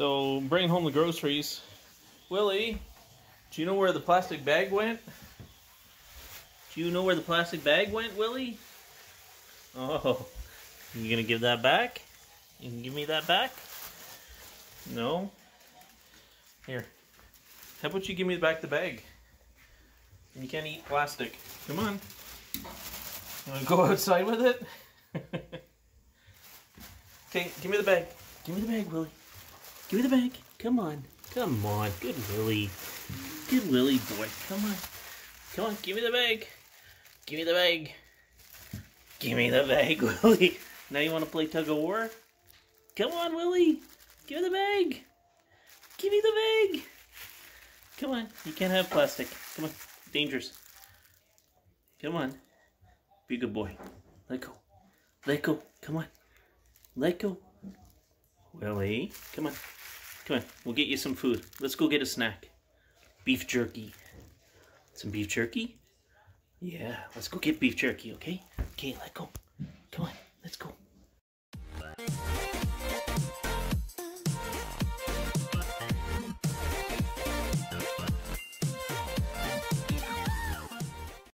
So, bringing home the groceries. Willie, do you know where the plastic bag went? Do you know where the plastic bag went, Willie? Oh, you gonna give that back? You can give me that back? No? Here. How about you give me back the bag? You can't eat plastic. Come on. You wanna go outside with it? okay, give me the bag. Give me the bag, Willie. Give me the bag. Come on. Come on. Good Willie. Good Willie boy. Come on. Come on, give me the bag. Give me the bag. Give me the bag, Willie. Now you want to play tug of war? Come on, Willie. Give me the bag. Give me the bag. Come on. You can't have plastic. Come on. Dangerous. Come on. Be a good boy. Let go. Let go. Come on. Let go. Willie. Come on. Come on. We'll get you some food. Let's go get a snack. Beef jerky. Some beef jerky? Yeah, let's go get beef jerky, okay? Okay, let go. Come on.